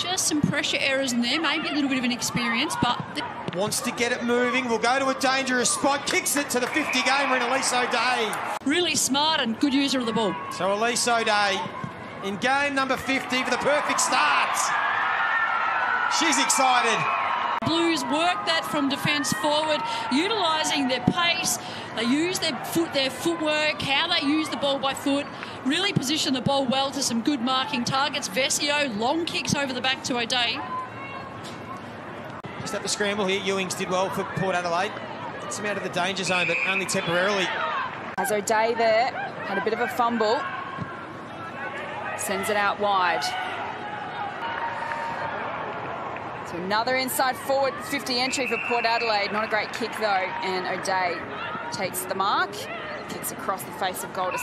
Just some pressure errors in there, maybe a little bit of an experience, but Wants to get it moving. Will go to a dangerous spot. Kicks it to the 50 gamer in Elise O'Dea. really smart and good user of the ball. So Elise O'Dea in game number 50 for the perfect start. She's excited. Blues work that from defence forward, utilising their pace. They use their foot, their footwork, how they use the ball by foot. Really position the ball well to some good marking targets. Vescio long kicks over the back to O'Dea. Just at the scramble here, Ewings did well for Port Adelaide. Gets him out of the danger zone, but only temporarily. Has O'Dea there, had a bit of a fumble. Sends it out wide. So another inside forward 50 entry for Port Adelaide. Not a great kick though, and O'Dea takes the mark, kicks across the face of goal to